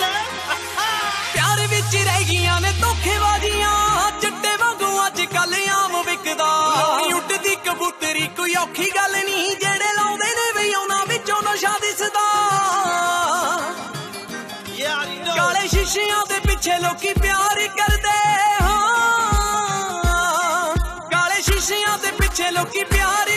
प्यार चट्टे वागू अज कल आम विकदा। हाँ। उठती नशा दिसदा। काले शीशिया के पिछे लोग प्यार करते हाँ। काले शीशिया के पिछे लोग प्यार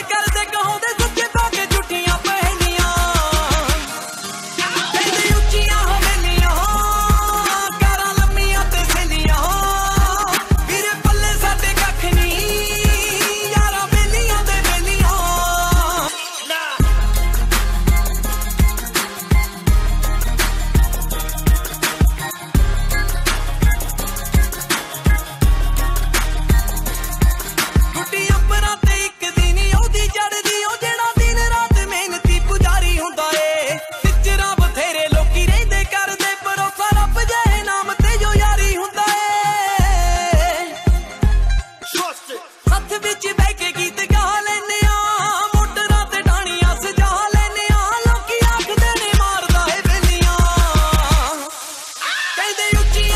dei o dinheiro.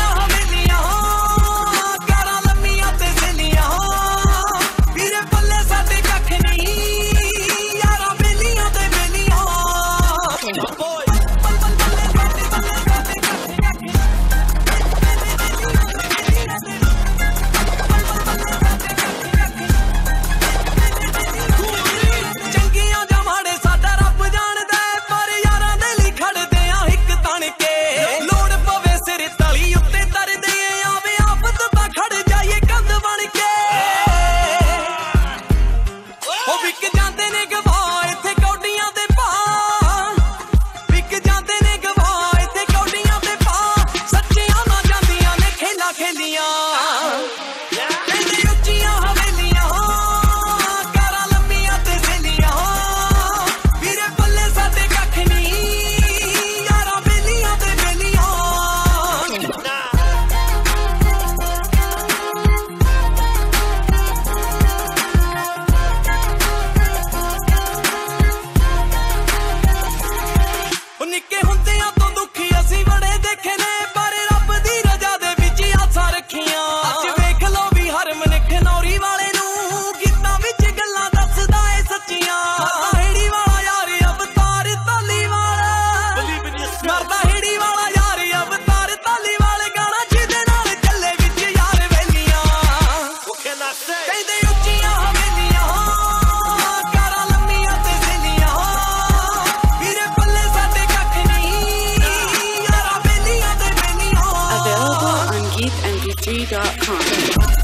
G.com.